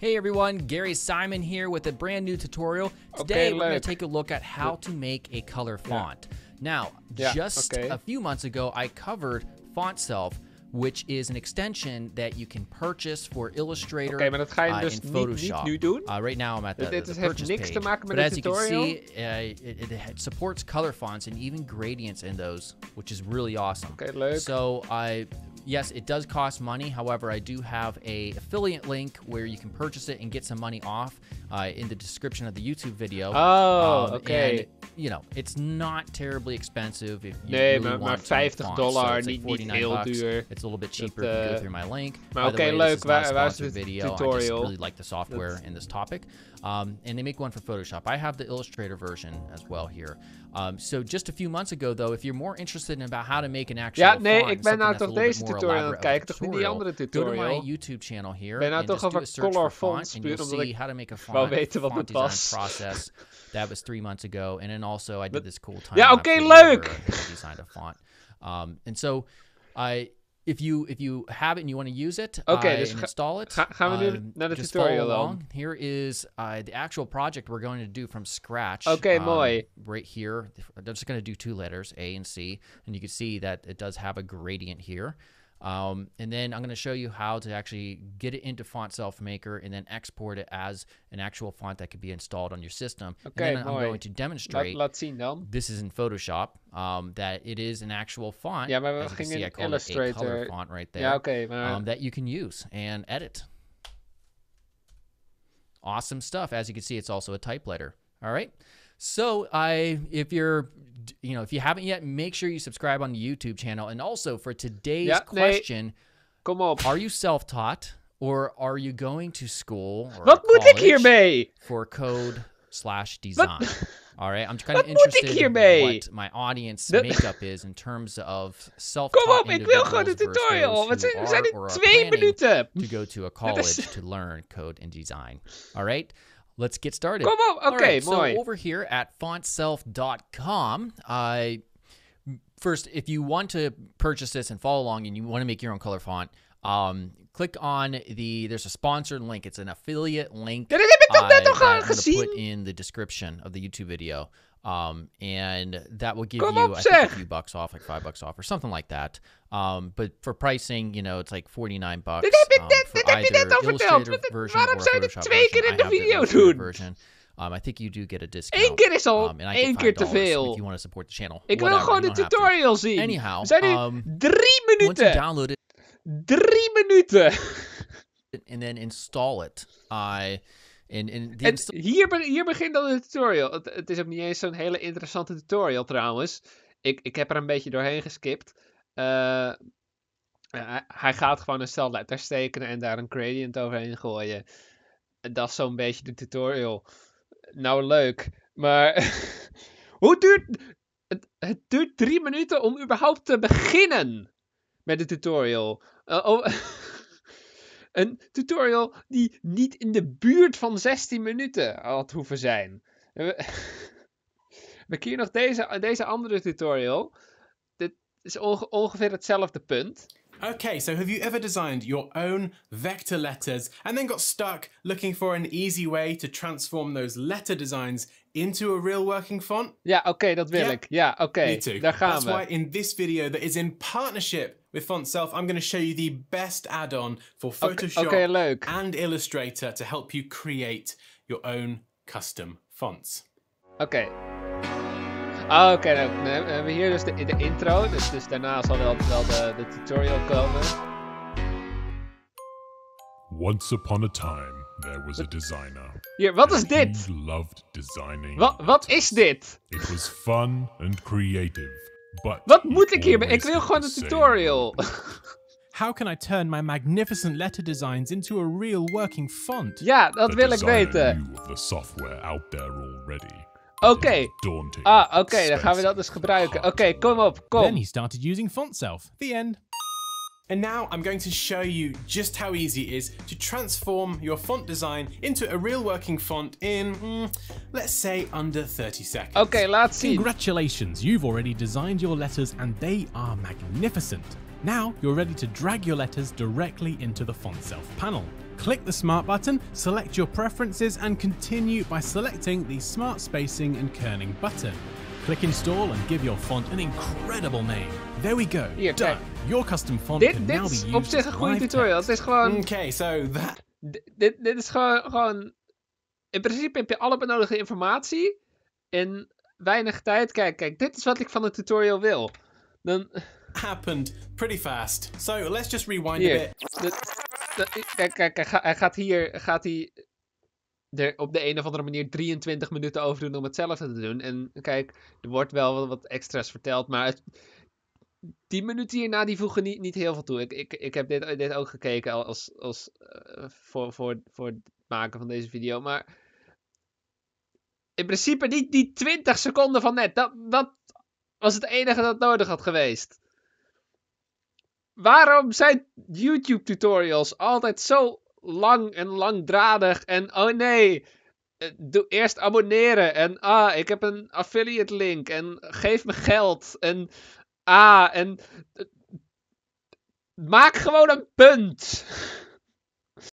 Hey everyone, Gary Simon here with a brand new tutorial. Today Okay, we're going to take a look at how to make a color font. Now, Yeah, just okay. a few months ago, I covered FontSelf, which is an extension that you can purchase for Illustrator Oké, maar dat ga je uh, dus in niet- Photoshop. niet doen? Uh, right now I'm at the, Dit- dit the heeft niks te page. maken met but as tutorial? you can see, uh, it, it, supports color fonts and even gradients in those, which is really awesome. Oké, leuk. So I yes, it does cost money. However, I do have a affiliate link where you can purchase it and get some money off uh, in the description of the YouTube video. Oh, Um, okay. and, you know, it's not terribly expensive if you Nee, really maar- maar want some 50 fonts. dollar, so it's like niet- niet 49 heel bucks. duur. It's a little bit cheaper Dat, if you go eh, through my link. maar By the oké, way, leuk. This is not a Waar- waar is video. I just really like the software in this topic. Um, and they make one for Photoshop. I have the Illustrator version as well here. Um, so just a few months ago, though, if you're more interested in about how to make an actual Ja, nee, font, ik ben nou that's a toch deze tutorial aan het a kijken, toch niet die andere Go to my? YouTube channel here. Ben nou and toch just do over a search color font, fonts and puur you'll omdat see ik how to make a wou font, weten wat font design was. process. That was three months ago, and then also I did this cool time. Yeah, okay, leuk! I designed a font, um, and so I. If you if you have it and you want to use it okay, uh, ga- install it, ga- gaan we nu um, just tutorial follow along. Here is uh, the actual project we're going to do from scratch. Oké, um. Right here, I'm just going to do two letters, A and C, and you can see that it does have a gradient here. Um, and then I'm going to show you how to actually get it into Font Self Maker and then export it as an actual font that could be installed on your system. Then I'm going to demonstrate. laat zien dan. This is in Photoshop. Um, that it is an actual font. Yeah, maar we As you can gingen see, in I call it a color Illustrator. font right there oké, maar... um, that you can use and edit. Awesome stuff. As you can see, it's also a type letter. All right. So I, if you're, you know, if you haven't yet, make sure you subscribe on the YouTube channel. And also for today's nee. question, op. are you self-taught or are you going to school or Wat moet ik college hiermee? for code slash design? All right, I'm kind of interested in what my audience makeup is in terms of self Kom op, ik wil gewoon een tutorial. We zijn, we zijn in twee minuten. to go to a college to learn code and design. All right, let's get started. All right. So over here at fontself.com, I first, if you want to purchase this and follow along and you want to make your own color font, um, click on the there's a sponsored link. It's an affiliate link. Ja, dat heb ik toch uh, that I'm gonna put in the description of the YouTube video. Um, and that will give Kom you I think, a few bucks off, like five bucks off or something like that. Um, but for pricing, you know, it's like 49 bucks. Dit heb ik um, for dit heb je net either. Illustrator version or zou je dit Photoshop version. I have the video Illustrator doen? Version. Um, I think you do get a discount. Eén keer is al um, and I get keer te $5 veel. If you want to support the channel. Ik wil Whatever, gewoon you de don't have to. tutorial zien. Anyhow, we zijn nu um, drie Once you minuten. download it Drie minuten. and then install it, uh, En insta- hier, be- hier begint dan de tutorial. Het, het is ook niet eens zo'n hele interessante tutorial trouwens. Ik, ik heb er een beetje doorheen geskipt. Eh, hij, hij gaat gewoon een stel letters tekenen en daar een gradient overheen gooien. En Dat is zo'n beetje de tutorial. Nou, leuk. Maar hoe duurt... Het, het duurt drie minuten om überhaupt te beginnen met de tutorial. Eh, oh, een tutorial die niet in de buurt van 16 minuten had hoeven zijn. We hier nog deze, deze andere tutorial. Dit is onge- ongeveer hetzelfde punt. Okay, so have you ever designed your own vector letters and then got stuck looking for an easy way to transform those letter designs into a real working font? Ja, oké, dat wil ik. Ja, oké, daar gaan That's we. why in this video that is in partnership with FontSelf, I'm going to show you the best add-on for Photoshop oké, leuk. and Illustrator to help you create your own custom fonts. Okay. Ah, Oké, nou, dan hebben we hier dus de, de intro. Dus, dus daarna zal wel, wel de, de tutorial komen. Once upon a time, there was a designer. Hier, wat is dit? He loved designing. Wat, wat is dit? It was fun and creative, but Wat moet ik hiermee? Ik wil gewoon een same tutorial. How can I turn my magnificent letter designs into a real working font? ja, dat The wil ik weten. knew of the software out there already. Oké. Daunting, Ah, oké, dan gaan we dat dus expensive, gebruiken. Oké, kom op, Then kom. he started using FontSelf. The end. And now I'm going to show you just how easy it is to transform your font design into a real working font in, mm, let's say, under 30 seconds. Okay, let's see. Congratulations, you've already designed your letters and they are magnificent. Now you're ready to drag your letters directly into the font self panel. Click the Smart button, select your preferences, and continue by selecting the Smart Spacing and Kerning button. Click Install and give your font an incredible name. There we go. Hier, Done. Your custom font Dit, can dit now be is used op zich een goede tutorial. Het is gewoon... Okay, so that dit, dit is gewoon, gewoon. In principe heb je alle benodigde informatie. In weinig tijd. Kijk, kijk, dit is wat ik van een tutorial wil. Dan. happened pretty fast. So let's just rewind a Hier. bit. de- de- kijk, kijk, hij gaat hier. Gaat hij op de een of andere manier 23 minuten over doen om hetzelfde te doen. En kijk, er wordt wel wat, extra's verteld. Maar het, die minuten hierna die voegen niet, niet heel veel toe. Ik, ik, ik heb dit, dit ook gekeken als, als, eh, voor, voor, voor het maken van deze video. Maar in principe niet die 20 seconden van net. Dat, dat was het enige dat nodig had geweest. Waarom zijn YouTube tutorials altijd zo lang en langdradig en oh nee, eh, doe eerst abonneren en ah, ik heb een affiliate link en geef me geld en ah, en eh, maak gewoon een punt.